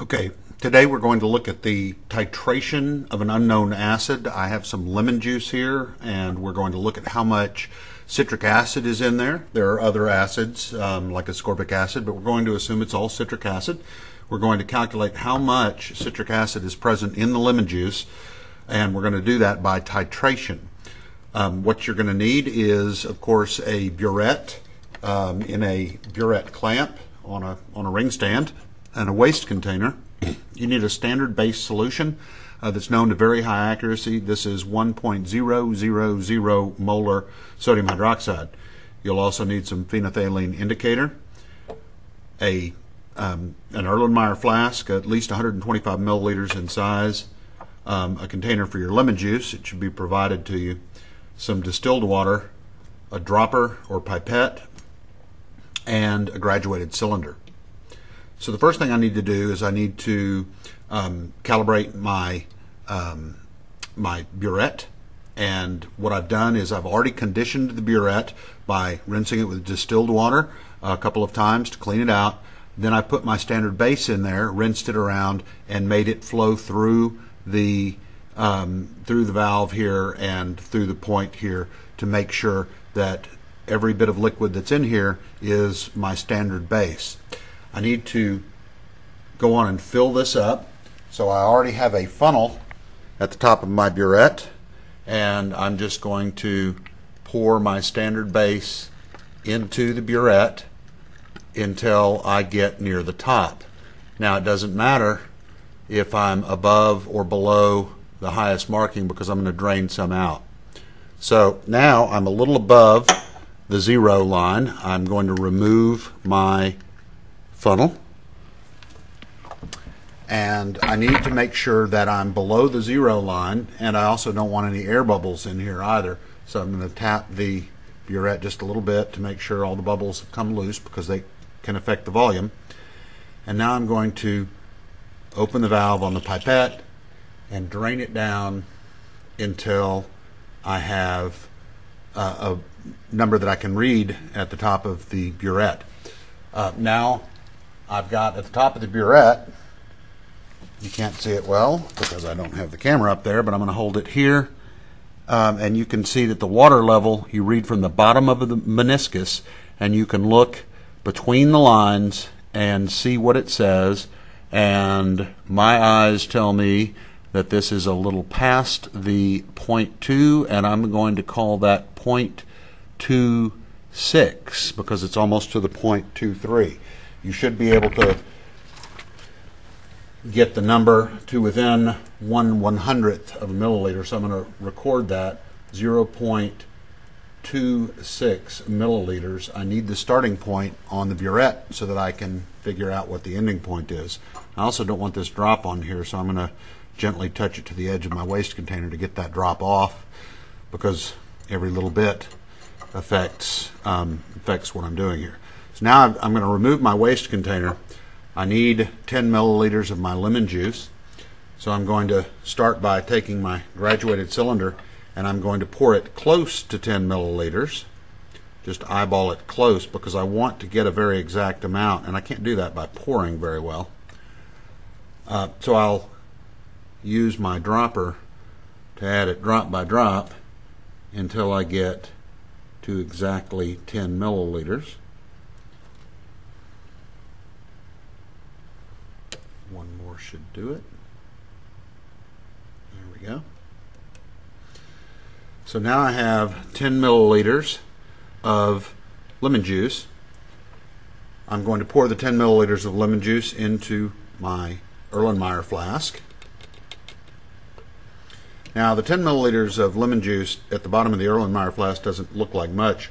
Okay, today we're going to look at the titration of an unknown acid. I have some lemon juice here, and we're going to look at how much citric acid is in there. There are other acids, um, like ascorbic acid, but we're going to assume it's all citric acid. We're going to calculate how much citric acid is present in the lemon juice, and we're going to do that by titration. Um, what you're going to need is, of course, a burette um, in a burette clamp on a, on a ring stand and a waste container. You need a standard base solution uh, that's known to very high accuracy. This is 1.000 molar sodium hydroxide. You'll also need some phenolphthalein indicator, a um, an Erlenmeyer flask, at least 125 milliliters in size, um, a container for your lemon juice. It should be provided to you. Some distilled water, a dropper or pipette, and a graduated cylinder. So the first thing I need to do is I need to um, calibrate my um, my burette. And what I've done is I've already conditioned the burette by rinsing it with distilled water a couple of times to clean it out. Then I put my standard base in there, rinsed it around, and made it flow through the um, through the valve here and through the point here to make sure that every bit of liquid that's in here is my standard base. I need to go on and fill this up. So I already have a funnel at the top of my burette and I'm just going to pour my standard base into the burette until I get near the top. Now it doesn't matter if I'm above or below the highest marking because I'm going to drain some out. So now I'm a little above the zero line. I'm going to remove my funnel. And I need to make sure that I'm below the zero line, and I also don't want any air bubbles in here either. So I'm going to tap the burette just a little bit to make sure all the bubbles have come loose because they can affect the volume. And now I'm going to open the valve on the pipette and drain it down until I have uh, a number that I can read at the top of the burette. Uh, now I've got at the top of the burette, you can't see it well because I don't have the camera up there, but I'm going to hold it here. Um, and you can see that the water level, you read from the bottom of the meniscus, and you can look between the lines and see what it says. And my eyes tell me that this is a little past the point 0.2, and I'm going to call that 0.26 because it's almost to the point two three you should be able to get the number to within one one hundredth of a milliliter. So I'm going to record that 0.26 milliliters. I need the starting point on the burette so that I can figure out what the ending point is. I also don't want this drop on here, so I'm going to gently touch it to the edge of my waste container to get that drop off because every little bit affects um, affects what I'm doing here. Now I'm going to remove my waste container. I need 10 milliliters of my lemon juice. So I'm going to start by taking my graduated cylinder and I'm going to pour it close to 10 milliliters. Just eyeball it close because I want to get a very exact amount and I can't do that by pouring very well. Uh, so I'll use my dropper to add it drop by drop until I get to exactly 10 milliliters. One more should do it. There we go. So now I have 10 milliliters of lemon juice. I'm going to pour the 10 milliliters of lemon juice into my Erlenmeyer flask. Now the 10 milliliters of lemon juice at the bottom of the Erlenmeyer flask doesn't look like much,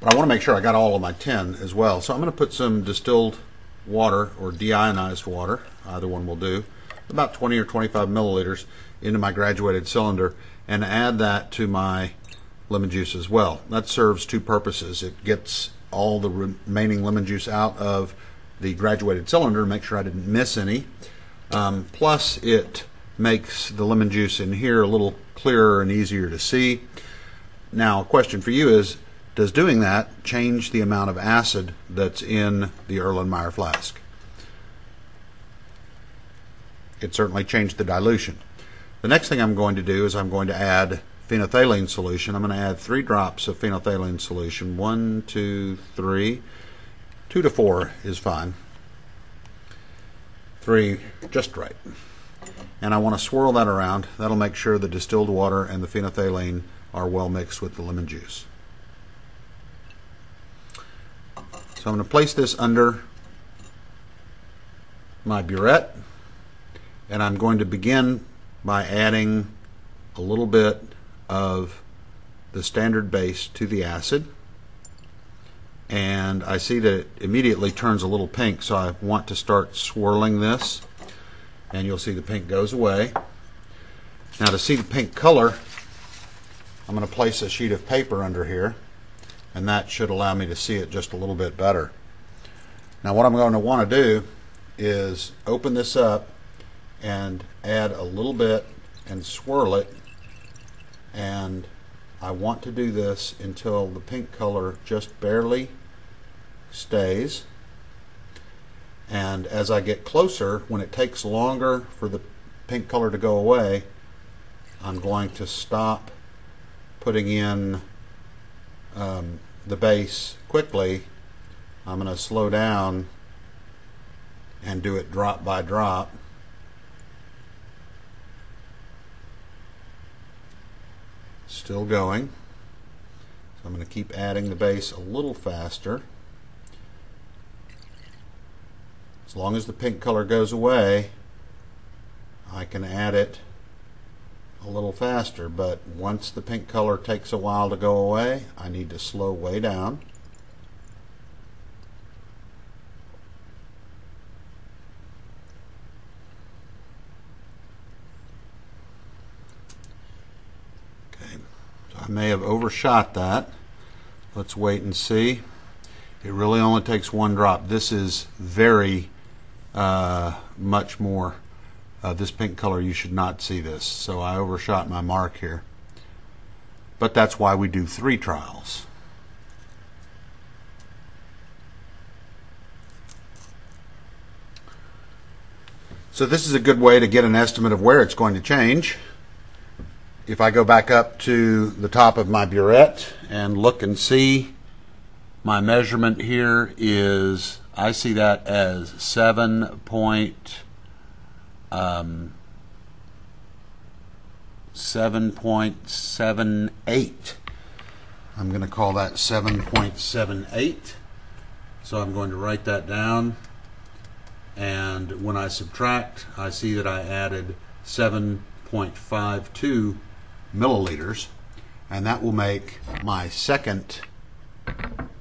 but I want to make sure I got all of my 10 as well. So I'm going to put some distilled water or deionized water, either one will do, about 20 or 25 milliliters into my graduated cylinder and add that to my lemon juice as well. That serves two purposes. It gets all the remaining lemon juice out of the graduated cylinder make sure I didn't miss any. Um, plus it makes the lemon juice in here a little clearer and easier to see. Now, a question for you is, does doing that change the amount of acid that's in the Erlenmeyer flask? it certainly changed the dilution. The next thing I'm going to do is I'm going to add phenolphthalein solution. I'm going to add three drops of phenolphthalein solution. One, two, three. Two to four is fine. Three, just right. And I want to swirl that around. That'll make sure the distilled water and the phenolphthalein are well mixed with the lemon juice. So I'm going to place this under my burette and I'm going to begin by adding a little bit of the standard base to the acid. And I see that it immediately turns a little pink so I want to start swirling this and you'll see the pink goes away. Now to see the pink color I'm going to place a sheet of paper under here and that should allow me to see it just a little bit better. Now what I'm going to want to do is open this up and add a little bit and swirl it. And I want to do this until the pink color just barely stays. And as I get closer when it takes longer for the pink color to go away I'm going to stop putting in um, the base quickly I'm going to slow down and do it drop by drop still going. So I'm going to keep adding the base a little faster. As long as the pink color goes away, I can add it a little faster, but once the pink color takes a while to go away, I need to slow way down. Okay, I may have overshot that. Let's wait and see. It really only takes one drop. This is very uh, much more. Uh, this pink color, you should not see this. So I overshot my mark here. But that's why we do three trials. So this is a good way to get an estimate of where it's going to change if I go back up to the top of my burette and look and see, my measurement here is, I see that as 7 point, um, 7.78. I'm going to call that 7.78. So I'm going to write that down. And when I subtract, I see that I added 7.52 milliliters, and that will make my second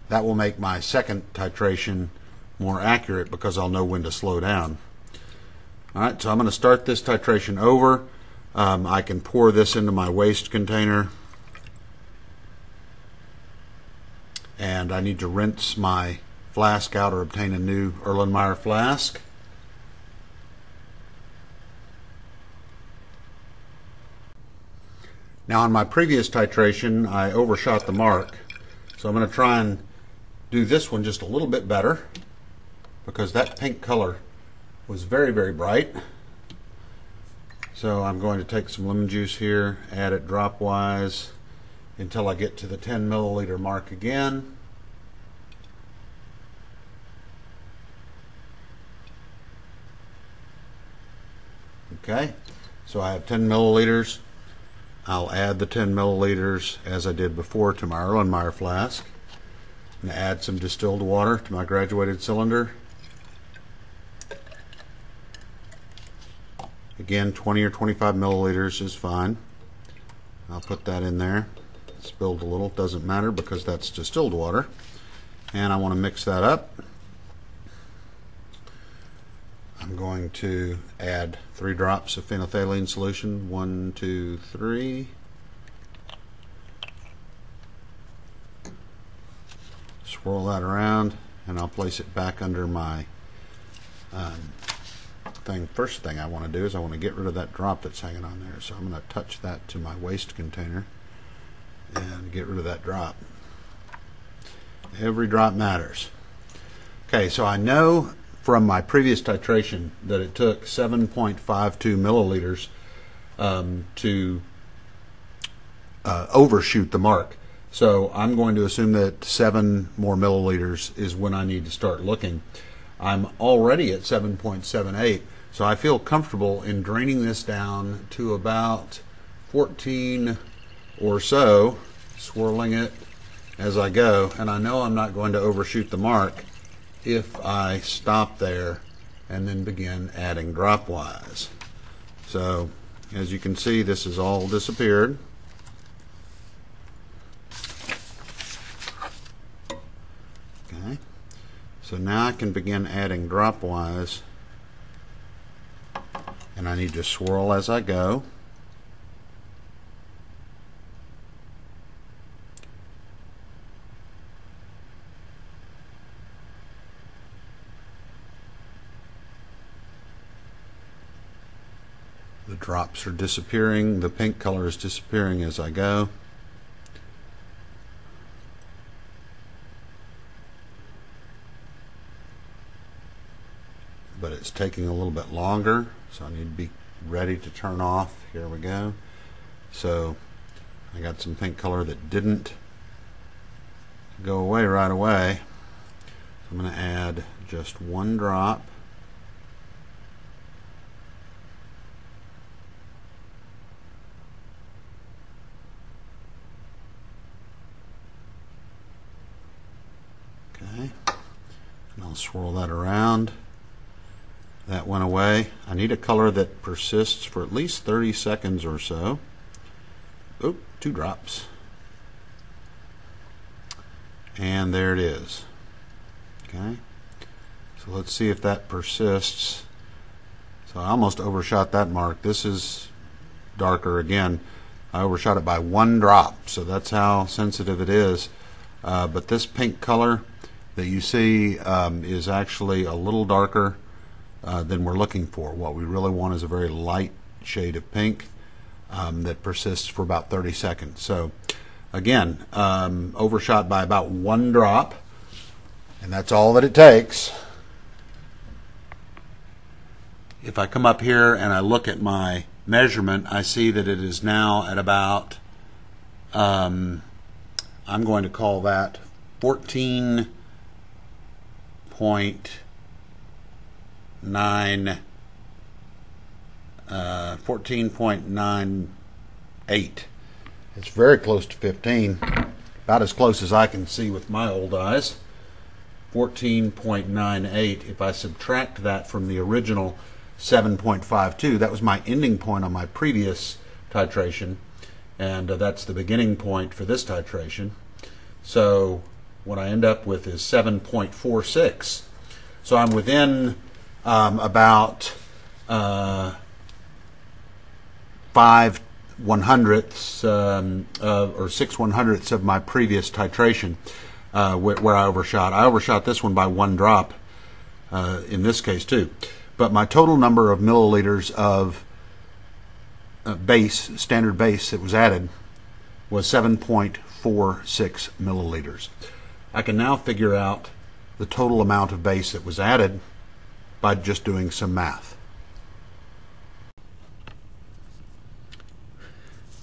that will make my second titration more accurate because I'll know when to slow down. All right, so I'm going to start this titration over. Um, I can pour this into my waste container. And I need to rinse my flask out or obtain a new Erlenmeyer flask. Now on my previous titration, I overshot the mark. So I'm going to try and do this one just a little bit better because that pink color was very, very bright. So I'm going to take some lemon juice here, add it drop-wise until I get to the 10 milliliter mark again. Okay, so I have 10 milliliters. I'll add the 10 milliliters as I did before to my Erlenmeyer flask and add some distilled water to my graduated cylinder. Again, 20 or 25 milliliters is fine. I'll put that in there. Spilled a little, doesn't matter because that's distilled water. And I want to mix that up. I'm going to add three drops of phenolphthalein solution. One, two, three. Swirl that around and I'll place it back under my um, thing. First thing I want to do is I want to get rid of that drop that's hanging on there. So I'm going to touch that to my waste container and get rid of that drop. Every drop matters. Okay, so I know from my previous titration that it took 7.52 milliliters um, to uh, overshoot the mark. So I'm going to assume that seven more milliliters is when I need to start looking. I'm already at 7.78, so I feel comfortable in draining this down to about 14 or so, swirling it as I go, and I know I'm not going to overshoot the mark if I stop there and then begin adding dropwise. So as you can see, this has all disappeared. Okay, so now I can begin adding dropwise, and I need to swirl as I go. The drops are disappearing, the pink color is disappearing as I go. But it's taking a little bit longer, so I need to be ready to turn off. Here we go. So I got some pink color that didn't go away right away. So I'm going to add just one drop. Okay, and I'll swirl that around. That went away. I need a color that persists for at least 30 seconds or so. Oop, two drops. And there it is. Okay, so let's see if that persists. So I almost overshot that mark. This is darker again. I overshot it by one drop, so that's how sensitive it is. Uh, but this pink color, that you see um, is actually a little darker uh, than we're looking for. What we really want is a very light shade of pink um, that persists for about 30 seconds. So again, um, overshot by about one drop, and that's all that it takes. If I come up here and I look at my measurement, I see that it is now at about, um, I'm going to call that 14 point nine uh, 14.98 it's very close to 15 about as close as I can see with my old eyes. 14.98 if I subtract that from the original 7.52 that was my ending point on my previous titration and uh, that's the beginning point for this titration. So what I end up with is 7.46. So I'm within um, about uh, five one hundredths um, uh, or six one hundredths of my previous titration uh, where, I overshot. I overshot this one by one drop uh, in this case too. But my total number of milliliters of uh, base, standard base that was added was 7.46 milliliters. I can now figure out the total amount of base that was added by just doing some math.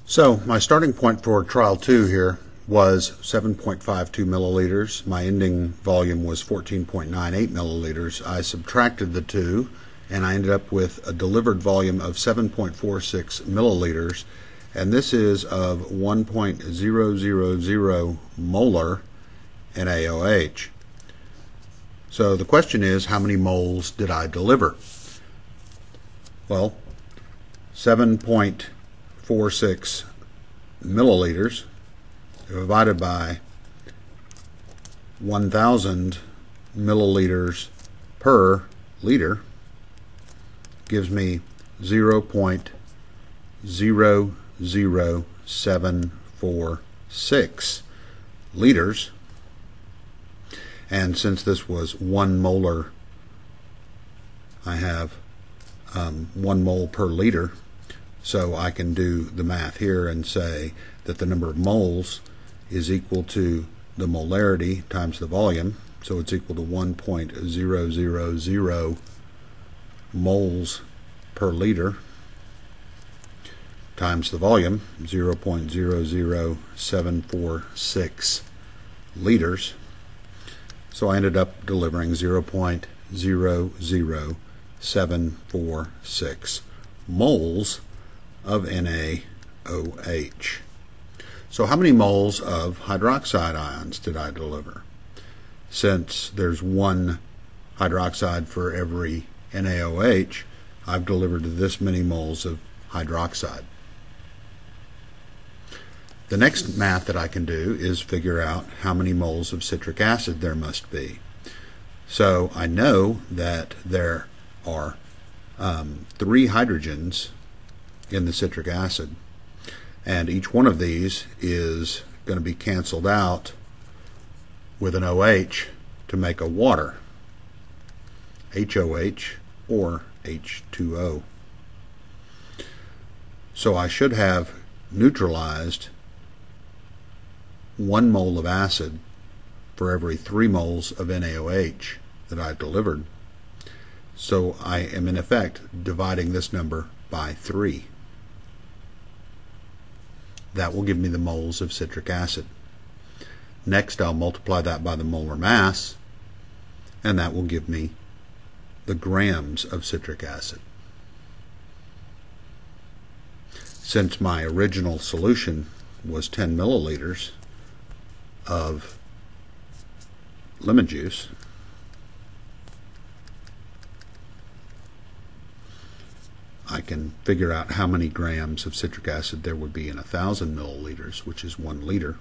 So my starting point for trial 2 here was 7.52 milliliters. My ending volume was 14.98 milliliters. I subtracted the two and I ended up with a delivered volume of 7.46 milliliters and this is of 1.000 molar NaOH. So the question is, how many moles did I deliver? Well, 7.46 milliliters divided by 1,000 milliliters per liter gives me 0.00746 liters and since this was one molar, I have um, one mole per liter. So I can do the math here and say that the number of moles is equal to the molarity times the volume, So it's equal to 1.000 moles per liter times the volume, 0.00746 liters. So I ended up delivering 0.00746 moles of NaOH. So how many moles of hydroxide ions did I deliver? Since there's one hydroxide for every NaOH, I've delivered this many moles of hydroxide. The next math that I can do is figure out how many moles of citric acid there must be. So I know that there are um, three hydrogens in the citric acid, and each one of these is going to be canceled out with an OH to make a water, HOH or H2O. So I should have neutralized one mole of acid for every three moles of NaOH that I've delivered. So I am in effect dividing this number by three. That will give me the moles of citric acid. Next I'll multiply that by the molar mass and that will give me the grams of citric acid. Since my original solution was 10 milliliters, of lemon juice. I can figure out how many grams of citric acid there would be in a thousand milliliters, which is one liter.